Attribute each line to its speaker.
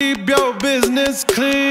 Speaker 1: Keep your business clean.